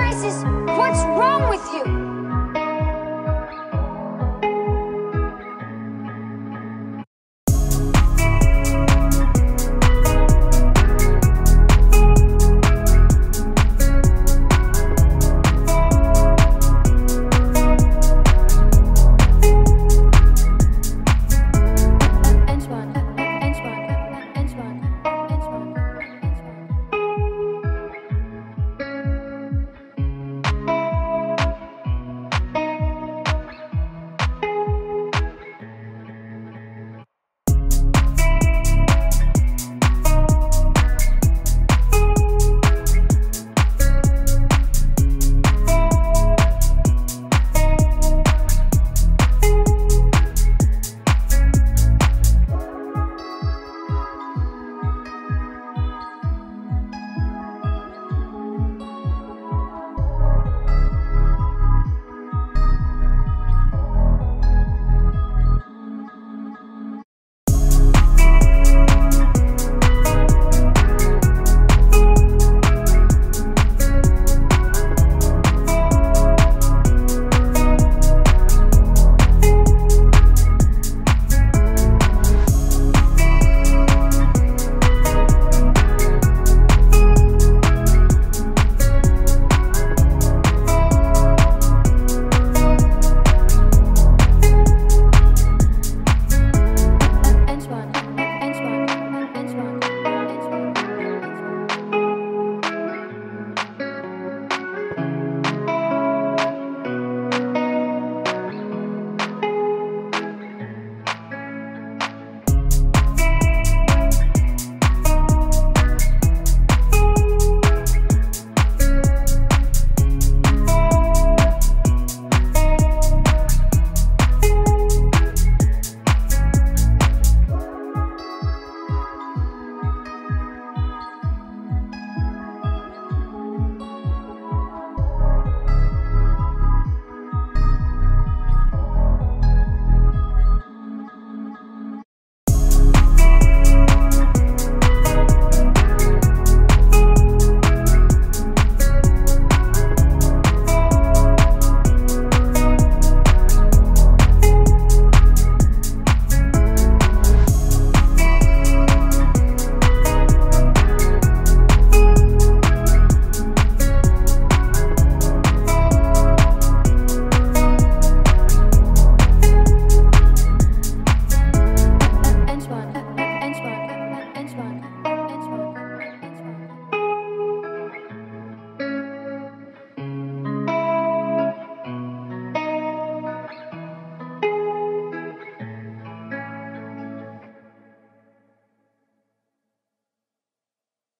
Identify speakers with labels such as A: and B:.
A: crisis. What's wrong with you?